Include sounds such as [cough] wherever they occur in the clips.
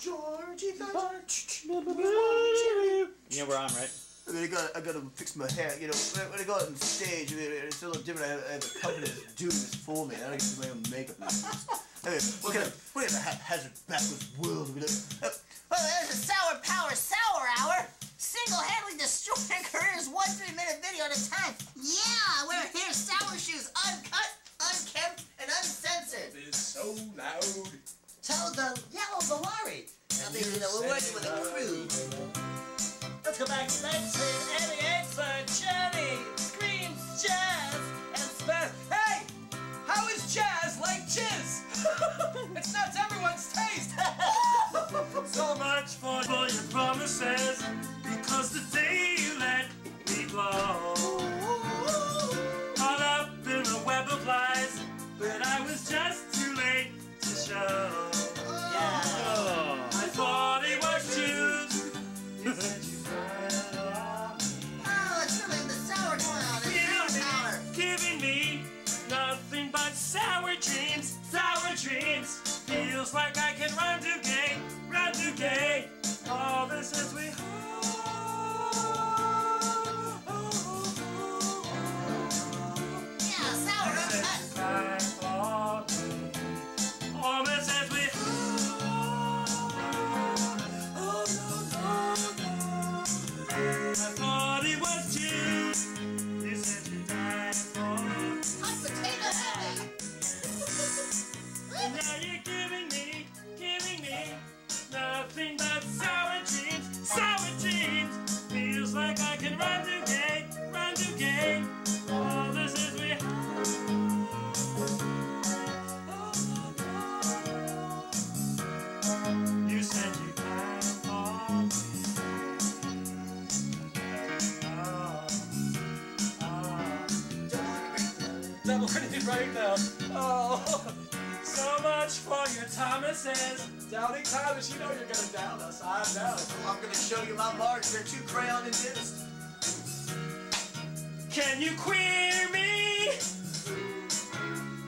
Georgie, You know we're on, right? I mean, I got I got to fix my hair. You know, when, when I go out on stage, I mean, it's a little different. I have, I have a company that's doing this for me. I don't get to do my own makeup. I mean, [laughs] what kind of what kind of haphazard backwards world are we live? Uh, Well, there's a Sour Power Sour Hour. Single-handedly destroying [laughs] careers one three-minute video at a time. Yeah, we're here. sour shoes, uncut, unkempt, and uncensored. It's so loud. Tell the yellow Valari. Now, they, you know, we're working with a crew. Let's go back to Benson, Eddie Exler, Jenny, Screams, Jazz, and Spence. Hey! How is jazz like jizz? [laughs] it's not everyone's taste. [laughs] So much for, for your promises, Like can run to gay, run to gay. All this is we. You said you died for me. Oh, oh. Double credit breakdown. Oh, So much for your Thomases. doubting Thomas, you know you're gonna doubt us. I know. I'm gonna show you my marks. They're too crayon and dentist. Can you queer me?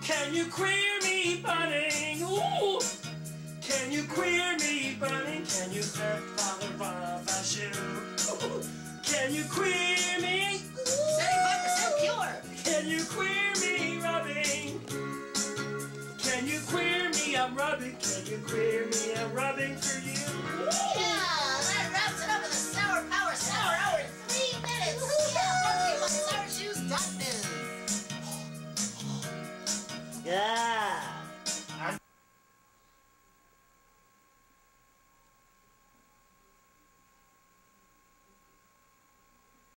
Can you queer me, budding? Ooh. Can you queer me, budding? Can you set Father shoe? Can you queer me? 75% pure. Can you queer me, rubbing? Can you queer me? I'm rubbing. Can you queer me? I'm rubbing for you. Yeah, Yeah.